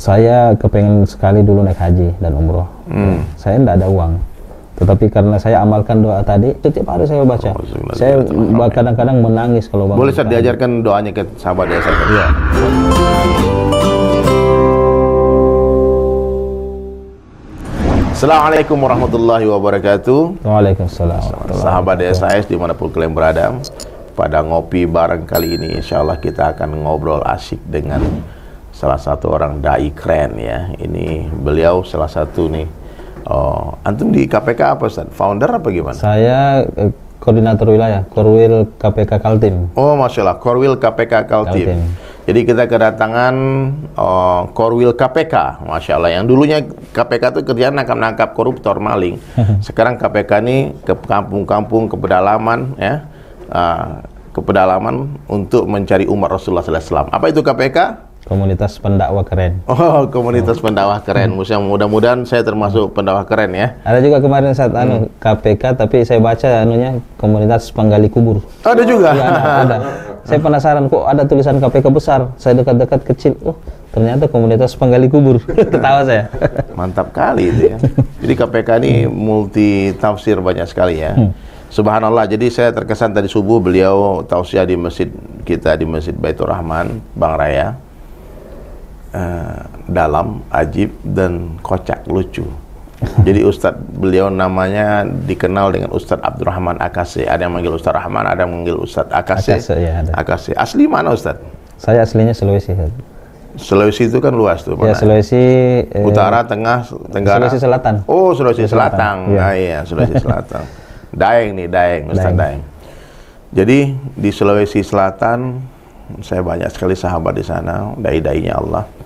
Saya kepengen sekali dulu naik haji dan umroh. Hmm. Saya tidak ada uang. Tetapi karena saya amalkan doa tadi, setiap hari saya baca. Oh, saya kadang-kadang menangis kalau bangun. Boleh Ustaz diajarkan doanya ke sahabat ya Ustaz? Iya. Assalamualaikum warahmatullahi wabarakatuh. Waalaikumsalam. Sahabat DSIS di mana pun kalian berada Pada ngopi bareng kali ini Insya Allah kita akan ngobrol asik dengan Salah satu orang da'i keren ya Ini beliau salah satu nih oh, Antum di KPK apa Ustaz? Founder apa gimana? Saya eh, koordinator wilayah Korwil KPK Kaltim. Oh Masya Allah, Korwil KPK Kaltim. Kaltim. Jadi kita kedatangan oh, Korwil KPK, Masya Allah. Yang dulunya KPK itu kerjaan nangkap-nangkap koruptor, maling. Sekarang KPK ini ke kampung-kampung, ke pedalaman, ya, ah, ke pedalaman untuk mencari umat Rasulullah SAW. Apa itu KPK? Komunitas pendakwah keren. Oh, komunitas pendakwah keren. Mudah-mudahan saya termasuk pendakwah keren ya. Ada juga kemarin saat anu KPK tapi saya baca anunya komunitas penggali kubur. Ada juga. Iya, ada, ada. Saya penasaran kok ada tulisan KPK besar. Saya dekat-dekat kecil. Oh, ternyata komunitas penggali kubur. Ketawa saya. Mantap kali itu ya. Jadi KPK ini multi tafsir banyak sekali ya. Subhanallah. Jadi saya terkesan tadi subuh beliau tausiah di masjid kita di Masjid Baitur Rahman, Bang Raya. Eh, dalam, ajib dan kocak lucu. Jadi Ustadz beliau namanya dikenal dengan Ustadz Abdurrahman Akase. Ada yang manggil Ustadz Rahman, ada yang manggil Ustadz Akase. Akase, ya, ada. Akase. Asli mana Ustadz? Saya aslinya Sulawesi. Sulawesi itu kan luas tuh. Ya mana? Sulawesi eh, Utara, Tengah, Tenggara. Sulawesi Selatan. Oh, Sulawesi Selatan. Selatan. Iya. Nah, iya, Sulawesi Selatan. Daeng nih, Daeng, Ustaz Daeng. Daeng. Jadi di Sulawesi Selatan saya banyak sekali sahabat di sana, dai-dainya Allah.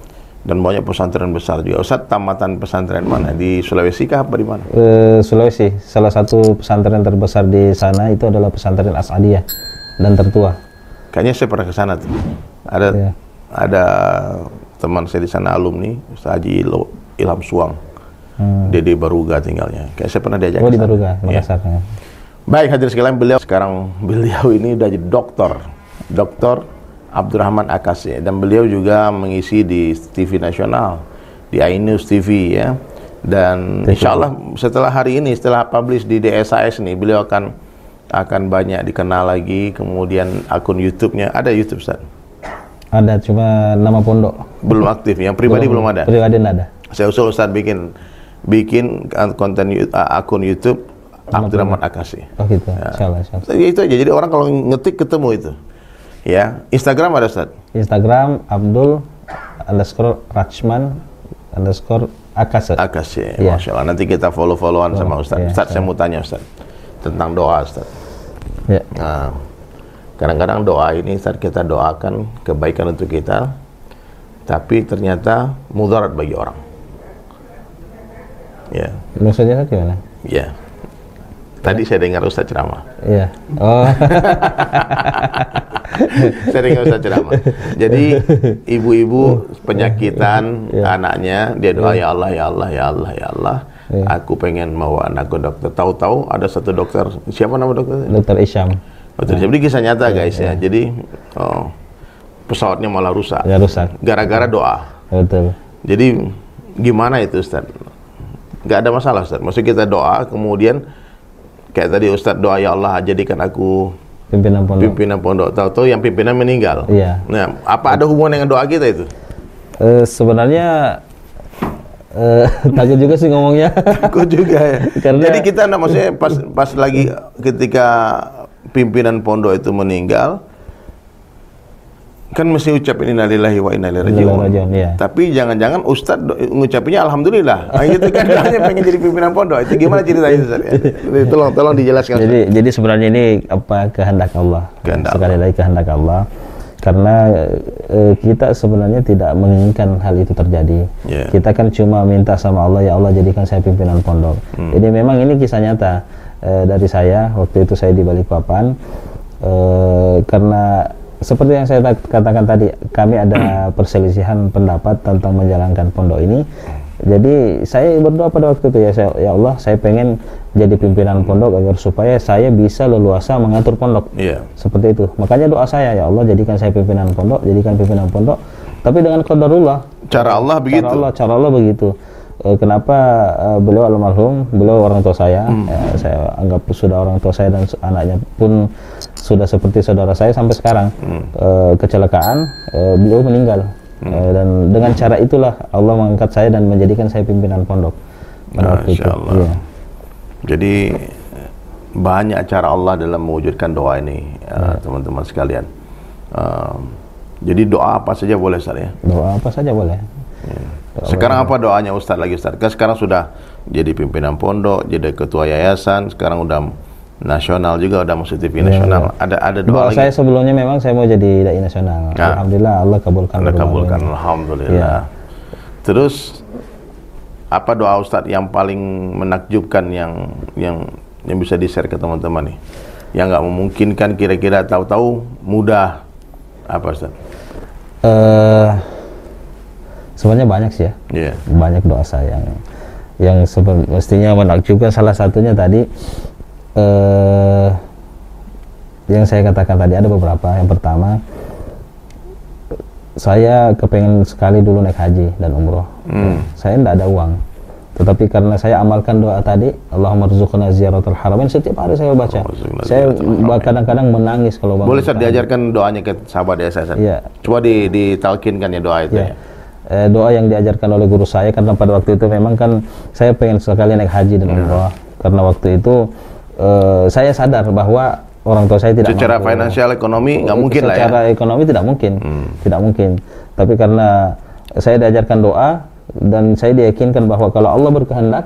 Dan banyak pesantren besar juga. Ustaz tamatan pesantren mana? Di Sulawesi kah apa di mana? Eh, Sulawesi. Salah satu pesantren terbesar di sana itu adalah pesantren Asadiyah dan tertua. Kayaknya saya pernah ke sana tuh. Ada Iya. ada teman saya di sana alumni, Ustaz Haji Ilham Suang. Dede Baruga tinggalnya. Kayak saya pernah diajak Hmm. Oh di. Baruga, Iya. Makassar. ya. Baik hadirin sekalian beliau sekarang beliau ini udah jadi dokter, dokter Abdurrahman Akasi dan beliau juga mengisi di TV nasional di iNews TV ya dan insya Allah setelah hari ini setelah publish di DSIS nih beliau akan akan banyak dikenal lagi kemudian akun YouTube-nya ada YouTube Ustaz Ada cuma nama pondok. belum aktif yang pribadi belum, ada Pribadi ada. saya usul Ustaz bikin bikin konten akun YouTube Abdurrahman Akasi Oh gitu. Insya Allah, insya Allah. Ya, itu aja. Jadi orang kalau ngetik ketemu itu. Ya, Instagram ada Ustaz. Instagram Abdul underscore Rachman underscore Akase. Akas ya, Iya. Masya Allah. Nanti kita follow-followan sama Ustaz. iya, Ustaz, saya mau tanya Ustaz tentang doa Ustaz. Ya. Nah, kadang-kadang doa ini Ustaz kita doakan kebaikan untuk kita, tapi ternyata mudarat bagi orang. Ya, Maksudnya gimana? ya. Tadi saya dengar Ustaz ceramah. Iya. Oh. dengar Ustaz ceramah. Jadi ibu-ibu penyakitan Iya. anaknya dia doa ya Allah ya Allah ya Allah ya Allah. Iya. Aku pengen mau anakku dokter. Tahu-tahu ada satu dokter siapa nama dokter? Dokter Isyam. Dokter Jadi kisah nyata guys ya. Jadi oh, pesawatnya malah rusak Ya rusak. gara-gara doa. Betul. Jadi gimana itu Ustaz? Gak ada masalah Ustaz. Maksud kita doa kemudian kayak tadi Ustaz doa ya Allah jadikan aku Pimpinan pondok. pimpinan pondok tahu-tahu yang pimpinan meninggal. Iya. Nah, apa ada hubungan dengan doa kita itu? Eh, sebenarnya eh, takut juga sih ngomongnya. Kok juga ya. Karena- Jadi kita nah, maksudnya pas pas lagi ketika pimpinan pondok itu meninggal kan mesti ucapin innalillahi wa inna ilaihi rajiun. Iya. Tapi jangan-jangan Ustaz ngucapinnya alhamdulillah. Nah, gitu kan doanya pengen jadi pimpinan pondok. Itu gimana ceritanya Ustaz ya? Jadi, Tolong tolong dijelaskan. Ustaz. jadi jadi sebenarnya ini apa kehendak Allah. Kehendak Sekali lagi kehendak Allah. Karena eh, kita sebenarnya tidak menginginkan hal itu terjadi. Iya. Kita kan cuma minta sama Allah ya Allah jadikan saya pimpinan pondok. Jadi memang ini kisah nyata eh, dari saya waktu itu saya di Balikpapan eh, karena seperti yang saya tak- katakan tadi kami ada perselisihan pendapat tentang menjalankan pondok ini. Jadi saya berdoa pada waktu itu ya saya, ya Allah saya pengen jadi pimpinan pondok agar supaya saya bisa leluasa mengatur pondok Iya. seperti itu makanya doa saya ya Allah jadikan saya pimpinan pondok jadikan pimpinan pondok tapi dengan qadarullah Cara Allah begitu. Cara Allah, cara Allah begitu. Eh, kenapa eh, beliau almarhum, beliau orang tua saya, Hmm. ya, saya anggap sudah orang tua saya dan anaknya pun sudah seperti saudara saya sampai sekarang. Hmm. Eh, kecelakaan, eh, beliau meninggal. Eh, dan dengan cara itulah Allah mengangkat saya dan menjadikan saya pimpinan pondok. pada waktu itu. Allah. Iya. Jadi banyak cara Allah dalam mewujudkan doa ini, uh, teman-teman sekalian. Um, jadi doa apa saja boleh Ustaz ya. Doa apa saja boleh. Sekarang apa doanya Ustaz lagi Ustaz? Kan sekarang sudah jadi pimpinan pondok, jadi ketua yayasan, sekarang udah nasional juga udah masuk TV nasional. Ada ada doa, Doa lagi. saya sebelumnya memang saya mau jadi dai nasional. Ya. Alhamdulillah Allah kabulkan. Doa kabulkan alhamdulillah. Ya. Terus apa doa Ustaz yang paling menakjubkan yang yang yang bisa di-share ke teman-teman nih? Yang nggak memungkinkan kira-kira tahu-tahu mudah apa Ustaz? Eh, sebenarnya banyak sih ya. Iya. Banyak doa saya yang yang mestinya menakjubkan salah satunya tadi eh yang saya katakan tadi ada beberapa. Yang pertama saya kepengen sekali dulu naik haji dan umroh. Hmm. Saya tidak ada uang. Tetapi karena saya amalkan doa tadi, Allahumma rzuqna ziyaratul haramain setiap hari saya baca. Saya kadang-kadang menangis kalau bangun. Boleh Ustaz pagi. diajarkan doanya ke sahabat ya Ustaz? Iya. Coba di ditalkinkan ya doa itu Ya. ya. Eh, doa yang diajarkan oleh guru saya karena pada waktu itu memang kan saya pengen sekali naik haji dan umroh karena waktu itu eh, saya sadar bahwa orang tua saya tidak Secara mampu. finansial ekonomi nggak mungkin lah ya. secara ekonomi tidak mungkin tidak mungkin tapi karena saya diajarkan doa dan saya diyakinkan bahwa kalau Allah berkehendak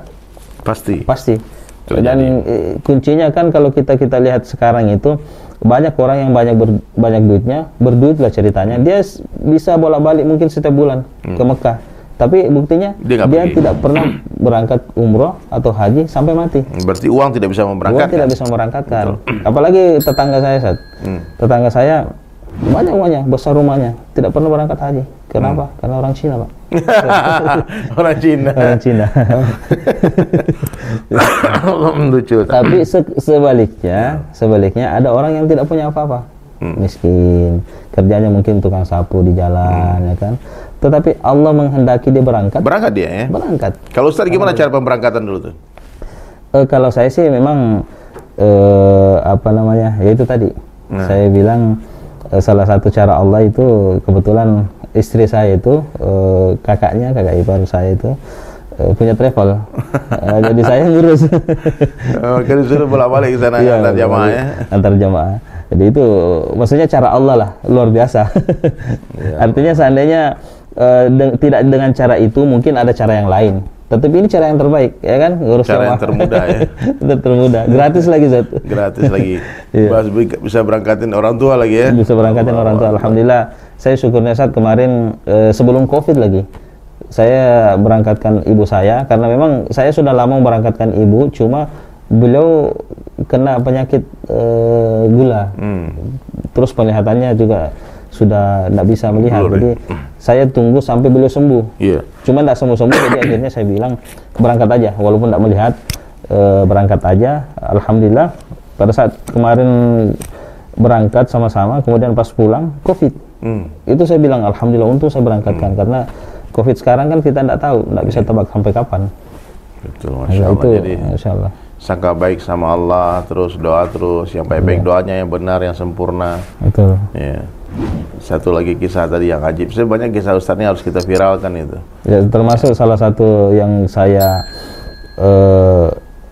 Pasti. pasti Terjadi. dan eh, kuncinya kan kalau kita kita lihat sekarang itu banyak orang yang banyak ber- banyak duitnya berduit lah ceritanya dia bisa bolak balik mungkin setiap bulan ke Mekah tapi buktinya Hmm. Dia dia, pergi. tidak pernah berangkat umroh atau haji sampai mati Berarti uang tidak bisa Uang memberangkatkan. tidak bisa merangkatkan apalagi tetangga saya Sat. Hmm. tetangga saya banyak uangnya besar rumahnya tidak pernah berangkat haji kenapa Hmm. karena orang Cina pak Orang Cina. orang Cina Lucu. Tapi se- sebaliknya, sebaliknya ada orang yang tidak punya apa-apa, miskin, kerjanya mungkin tukang sapu di jalan, ya kan. Tetapi Allah menghendaki dia berangkat, Berangkat dia ya. berangkat. Kalau Ustaz gimana cara pemberangkatan dulu tuh? Eh, kalau saya sih memang eh, apa namanya, ya itu tadi, saya bilang eh, salah satu cara Allah itu kebetulan istri saya itu eh, kakaknya, kakak ipar saya itu eh, punya travel, Eh, jadi saya ngurus. Oh, kan disuruh bolak-balik ke sana Iya, antar jamaah ya. antar jamaah. Jadi itu maksudnya cara Allah lah luar biasa. Iya. Artinya seandainya eh, de- tidak dengan cara itu mungkin ada cara yang lain. Tetapi ini cara yang terbaik, ya kan? Ngurus Cara yang termudah ya. Ter- termudah, gratis lagi Zat. Gratis lagi. Iya. Bisa berangkatin orang tua lagi ya. Bisa berangkatin orang tua. Alhamdulillah, saya syukurnya saat kemarin eh, sebelum Covid lagi. Saya berangkatkan ibu saya karena memang saya sudah lama berangkatkan ibu, cuma beliau kena penyakit eh, gula. Hmm. Terus penglihatannya juga sudah tidak bisa melihat. Blur, Jadi saya tunggu sampai beliau sembuh. Iya. Cuma tidak sembuh-sembuh, jadi akhirnya saya bilang berangkat aja, walaupun tidak melihat eh, berangkat aja. Alhamdulillah pada saat kemarin berangkat sama-sama, kemudian pas pulang COVID, Hmm. itu saya bilang alhamdulillah untung saya berangkatkan karena COVID sekarang kan kita tidak tahu, tidak bisa tebak sampai kapan. Betul, Nah, masya Allah. itu, Jadi Masya Allah. sangka baik sama Allah, terus doa terus, yang baik-baik doanya yang benar, yang sempurna. Betul. Ya. Satu lagi kisah tadi yang ajib. Banyak kisah Ustaz ini harus kita viralkan itu. Ya, termasuk salah satu yang saya eh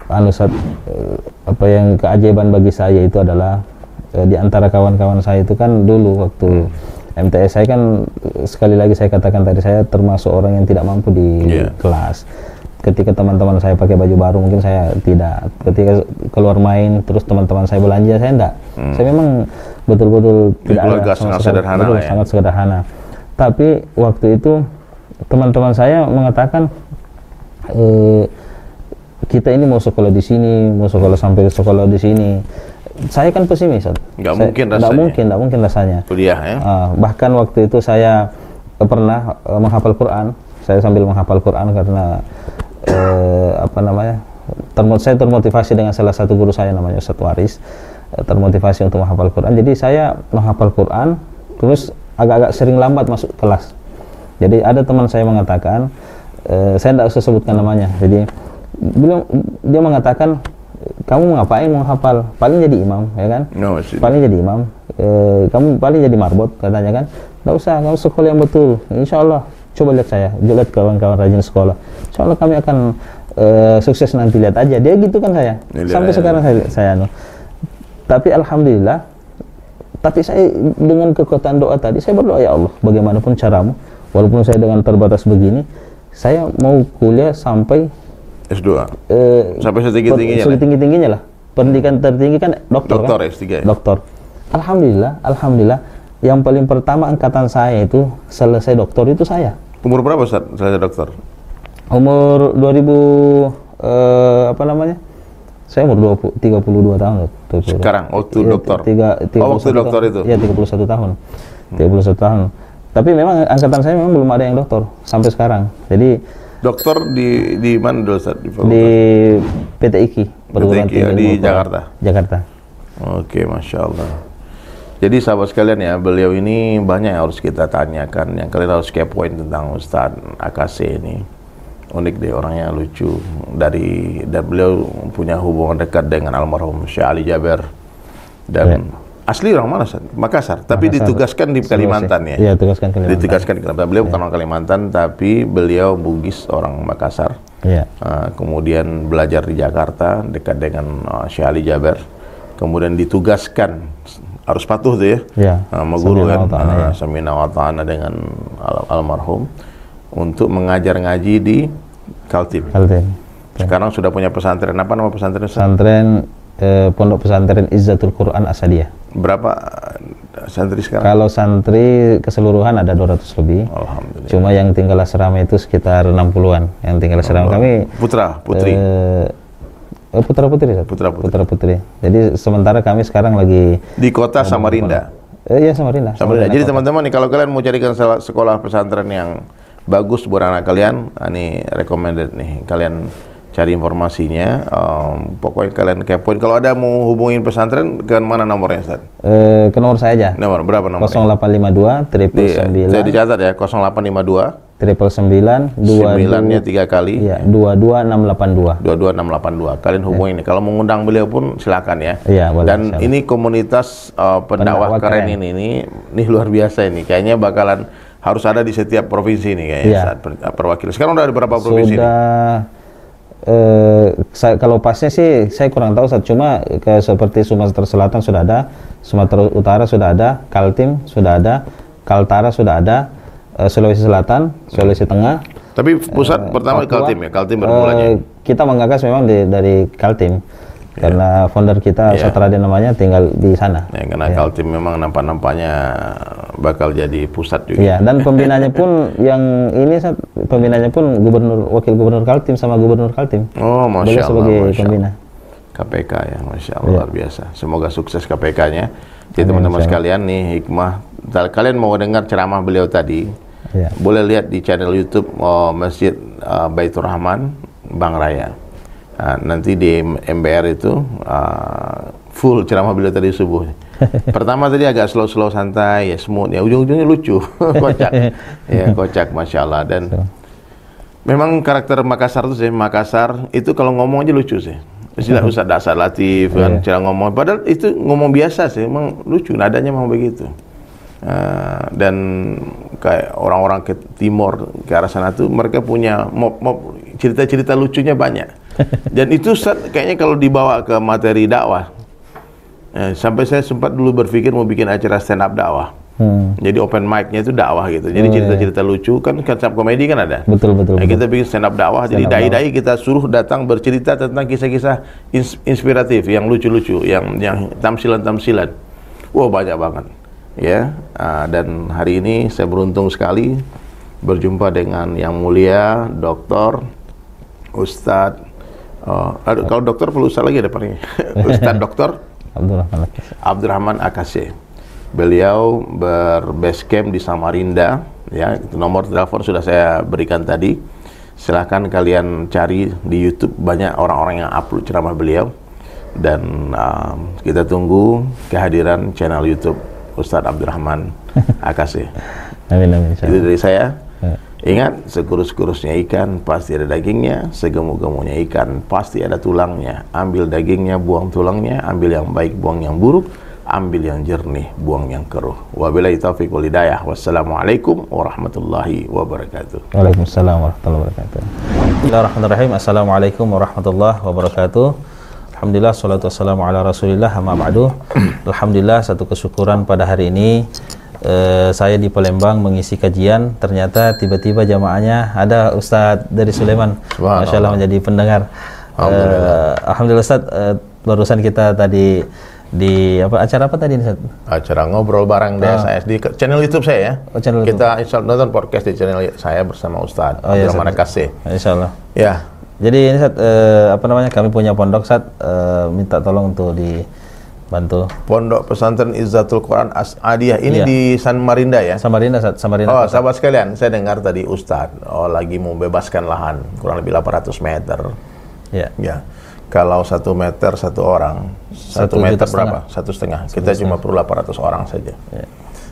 anu eh, apa yang keajaiban bagi saya itu adalah eh, di antara kawan-kawan saya itu kan dulu waktu MTS saya kan eh, sekali lagi saya katakan tadi saya termasuk orang yang tidak mampu di Iya. kelas. Ketika teman-teman saya pakai baju baru mungkin saya tidak. Ketika keluar main terus teman-teman saya belanja saya enggak. Saya memang betul-betul tidak ada sangat sekali. sederhana Betul, ya. sangat sederhana. Tapi waktu itu teman-teman saya mengatakan eh, kita ini mau sekolah di sini, mau sekolah sampai sekolah di sini. Saya kan pesimis. Nggak Saya- mungkin nggak rasanya. mungkin, nggak mungkin rasanya. Kuliah ya. Ah, bahkan waktu itu saya eh, pernah eh, menghafal Quran. Saya sambil menghafal Quran karena eh, apa namanya? Termo saya termotivasi dengan salah satu guru saya namanya Ustadz Waris. Eh, termotivasi untuk menghafal Quran. Jadi saya menghafal Quran, terus agak-agak sering lambat masuk kelas. Jadi ada teman saya mengatakan, eh, saya tidak usah sebutkan namanya. Jadi beliau dia mengatakan kamu ngapain mau hafal? Paling jadi imam, ya kan? No. Paling jadi imam. Eh, kamu paling jadi marbot katanya kan? Tidak usah, kamu sekolah yang betul. Insya Allah. Coba lihat saya, lihat kawan-kawan rajin sekolah. Insya Allah kami akan eh, sukses nanti lihat aja. Dia gitu kan saya. Ya, Sampai sekarang saya, saya. Tapi alhamdulillah tapi saya dengan kekuatan doa tadi saya berdoa ya Allah bagaimanapun caramu walaupun saya dengan terbatas begini saya mau kuliah sampai S2. eh, Sampai setinggi-tingginya lah. setinggi tingginya lah pendidikan tertinggi kan dokter Doktor kan? S3 ya? dokter alhamdulillah alhamdulillah yang paling pertama angkatan saya itu selesai dokter itu saya Umur berapa Ustaz? Saya dokter. umur 2000 eh, apa namanya saya umur 20, 32 tahun itu. Sekarang, waktu Iya, dokter? tiga, Oh, waktu 31 dokter tahun. itu? Iya 31 tahun 31 tahun tapi memang angkatan saya memang belum ada yang dokter sampai sekarang jadi Dokter di di mana dulu Ustaz? Di di PT IKI Perguruan IKI, Tinggi di Quran. Jakarta? Jakarta Oke, masya Allah. Jadi sahabat sekalian ya, beliau ini banyak yang harus kita tanyakan. Yang kalian harus kepoin tentang Ustadz AKC ini. Unik deh orangnya lucu. Dari dan beliau punya hubungan dekat dengan almarhum Syekh Ali Jaber. Dan asli orang mana Ustadz? Makassar. Tapi Makassar. ditugaskan di Kalimantan ya. Iya, tugaskan Kalimantan. Ditugaskan di Kalimantan. Beliau bukan orang Kalimantan, tapi beliau Bugis orang Makassar. Iya. Uh, kemudian belajar di Jakarta dekat dengan uh, Syekh Ali Jaber. Kemudian ditugaskan harus patuh tuh ya. Iya. Sama guru kan. uh, ya. Samina dengan al- almarhum untuk mengajar ngaji di Kaltim. Kaltim. Sekarang sudah punya pesantren. Apa nama pesantren? Pesantren eh, Pondok Pesantren Izzatul Quran Asadiyah. Berapa uh, santri sekarang? Kalau santri keseluruhan ada 200 lebih. Alhamdulillah. Cuma yang tinggal asrama itu sekitar 60-an. Yang tinggal asrama kami Putra, putri. eh, eh, putra putri. Putra putri. Putra putri. Jadi sementara kami sekarang lagi di kota Samarinda. eh, iya Samarinda. Samarinda. Jadi kota. teman-teman nih kalau kalian mau carikan sekolah pesantren yang bagus buat anak kalian, ah, ini recommended nih. Kalian cari informasinya. um, pokoknya kalian kepoin. Kalau ada mau hubungin pesantren, ke mana nomornya Ustaz? Eh, ke nomor saya aja. Nomor berapa nomornya? 0852 triple Di, saya sembilan dicatat ya 0852 triple sembilan dua sembilannya tiga kali Iya, dua dua enam delapan dua. 22682. Kalian hubungin nih. Kalau mau ngundang beliau pun silakan ya. Iya, boleh, Dan silakan. ini komunitas uh, pendakwah Pendakwah keren, keren. ini, ini ini luar biasa ini. Kayaknya bakalan harus ada di setiap provinsi ini kayaknya Iya. saat per- perwakilan. Sekarang udah ada berapa provinsi? nih? Sudah eh saya, kalau pasnya sih saya kurang tahu Ustaz. cuma ke seperti Sumatera Selatan sudah ada, Sumatera Utara sudah ada, Kaltim sudah ada, Kaltara sudah ada, eh, Sulawesi Selatan, Sulawesi Tengah. Tapi pusat pertama di Papua. Kaltim ya, Kaltim bermulanya. Eh, kita menggagas memang di- dari Kaltim. Karena founder kita Iya. Satradi namanya tinggal di sana. Ya, karena Kaltim memang nampak-nampaknya bakal jadi pusat juga. Iya, dan pembinanya pun yang ini pembinanya pun gubernur wakil gubernur Kaltim sama gubernur Kaltim. Oh, Beliau masya Allah. sebagai Masya pembina. KPK ya, masya Allah Iya. luar biasa. Semoga sukses KPK-nya. Jadi teman-teman sekalian nih hikmah. Kalau Kalian mau dengar ceramah beliau tadi, Iya. boleh lihat di channel YouTube oh, Masjid uh, Baitur Rahman Bang Raya. Nah, nanti di MBR itu uh, full ceramah beliau tadi subuh. Pertama tadi agak slow-slow santai, ya smooth, ya ujung-ujungnya lucu, kocak, ya kocak, masya Allah. Dan memang karakter Makassar itu sih, Makassar itu kalau ngomong aja lucu sih. Istilah Ustaz Dasar Latif kan, cara ngomong. Padahal itu ngomong biasa sih, emang lucu, nadanya memang begitu. Uh, dan kayak orang-orang ke timur ke arah sana tuh mereka punya cerita-cerita lucunya banyak dan itu Ustaz, kayaknya kalau dibawa ke materi dakwah eh, sampai saya sempat dulu berpikir mau bikin acara stand up dakwah Hmm. jadi open mic-nya itu dakwah gitu jadi Oh, iya. cerita-cerita lucu kan up komedi kan ada Betul betul. Nah, betul. kita bikin stand up dakwah, jadi Stand up dai-dai kita suruh datang bercerita tentang kisah-kisah ins- inspiratif, yang lucu-lucu, yang yang tamsilan-tamsilan. Wah banyak banget, ya. Ah, dan hari ini saya beruntung sekali berjumpa dengan yang mulia, Dokter Ustadz. oh, aduh, kalau dokter perlu ustadz lagi depannya. Ustadz Dokter Abdurrahman Lakis. Abdurrahman Akase. Beliau berbase camp di Samarinda, ya. Nomor telepon sudah saya berikan tadi. Silahkan kalian cari di YouTube banyak orang-orang yang upload ceramah beliau dan um, kita tunggu kehadiran channel YouTube Ustadz Abdurrahman Akase. Amin amin. Itu dari saya. Ingat, sekurus-kurusnya ikan pasti ada dagingnya, segemuk-gemuknya ikan pasti ada tulangnya. Ambil dagingnya, buang tulangnya, ambil yang baik, buang yang buruk, ambil yang jernih, buang yang keruh. Wabillahi taufiq wal hidayah. Wassalamualaikum warahmatullahi wabarakatuh. Waalaikumsalam warahmatullahi wabarakatuh. Bismillahirrahmanirrahim. Assalamualaikum warahmatullahi wabarakatuh. Alhamdulillah salatu wassalamu ala Rasulillah amma ba'du. Alhamdulillah satu kesyukuran pada hari ini eh, saya di Palembang mengisi kajian ternyata tiba-tiba jamaahnya ada Ustadz dari Sulaiman Masya Allah menjadi pendengar Alhamdulillah, eh, Alhamdulillah Ustadz eh, barusan kita tadi di apa acara apa tadi Ustaz? Acara ngobrol bareng DSIS di channel YouTube saya ya. Oh, channel YouTube. Kita insya Allah nonton podcast di channel saya bersama Ustadz Oh, iya, Abdurrahman Ustaz. Kasih. Insya Allah. Ya, Jadi ini Ustaz, eh, apa namanya kami punya pondok Ustaz eh, minta tolong untuk dibantu Pondok Pesantren Izzatul Quran As-Adiyah ini Iya. di San Marinda ya. Samarinda Samarinda. Oh, sahabat sekalian, saya dengar tadi Ustadz oh lagi mau bebaskan lahan kurang lebih 800 meter. Ya. Ya, kalau satu meter satu orang, satu, Satu meter berapa? Satu setengah. Kita cuma perlu 800 orang saja.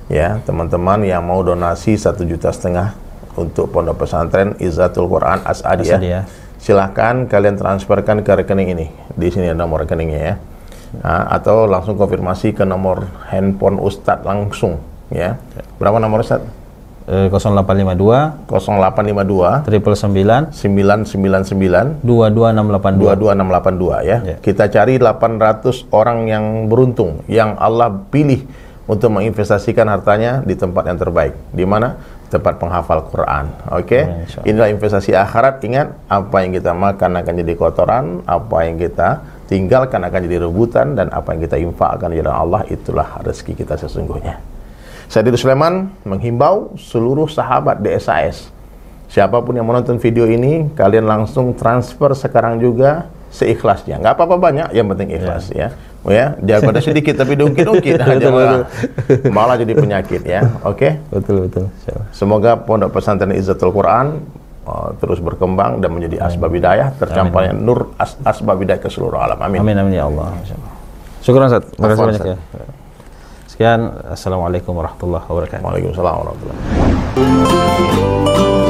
Ya, teman-teman yang mau donasi satu juta setengah untuk pondok pesantren Izzatul Quran As-Adiyah, As-Adiyah. silahkan kalian transferkan ke rekening ini. Di sini ada nomor rekeningnya ya. Nah, atau langsung konfirmasi ke nomor handphone Ustadz langsung ya. Berapa nomor Ustadz? Eh, 0852 0852 triple 9 999 22682 22682 ya. Ya. Kita cari 800 orang yang beruntung yang Allah pilih untuk menginvestasikan hartanya di tempat yang terbaik. Di mana? Tempat penghafal Quran. Oke. Ya, insya Allah. Inilah investasi akhirat. Ingat, apa yang kita makan akan jadi kotoran, apa yang kita tinggalkan akan jadi rebutan dan apa yang kita infakkan di jalan Allah itulah rezeki kita sesungguhnya. Saya Didi Sulaiman menghimbau seluruh sahabat DSAS Siapa pun yang menonton video ini, kalian langsung transfer sekarang juga seikhlasnya. Nggak apa-apa banyak, yang penting ikhlas ya. Oh ya, daripada sedikit tapi diungkit-ungkit Betul, malah, malah jadi penyakit ya. Oke. Betul betul. Allah. Semoga Pondok Pesantren Izzatul Quran uh, terus berkembang dan menjadi asbab hidayah, tercampainya nur as asbab hidayah ke seluruh alam. Amin. Amin amin ya Allah. Syukur Ustaz. Terima kasih banyak ya. Sekian. Assalamualaikum warahmatullahi wabarakatuh. Waalaikumsalam warahmatullahi wabarakatuh.